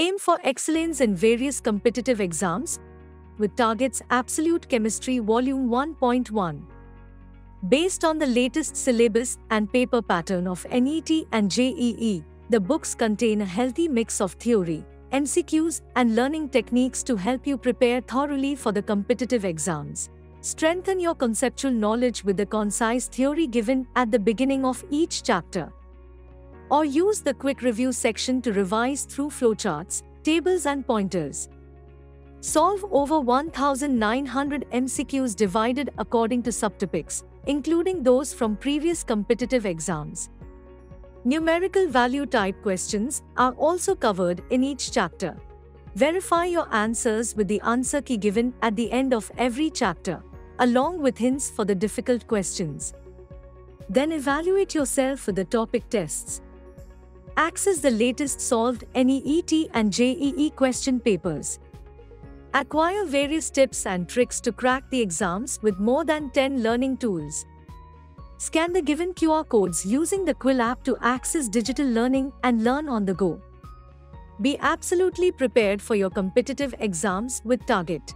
Aim for excellence in various competitive exams with Target's Absolute Chemistry Volume 1.1. Based on the latest syllabus and paper pattern of NEET and JEE, the books contain a healthy mix of theory, MCQs, and learning techniques to help you prepare thoroughly for the competitive exams. Strengthen your conceptual knowledge with the concise theory given at the beginning of each chapter. Or use the quick review section to revise through flowcharts, tables, and pointers. Solve over 1,900 MCQs divided according to subtopics, including those from previous competitive exams. Numerical value type questions are also covered in each chapter. Verify your answers with the answer key given at the end of every chapter, along with hints for the difficult questions. Then evaluate yourself with the topic tests. Access the latest solved NEET and JEE question papers. Acquire various tips and tricks to crack the exams with more than 10 learning tools. Scan the given QR codes using the Quill app to access digital learning and learn on the go. Be absolutely prepared for your competitive exams with Target.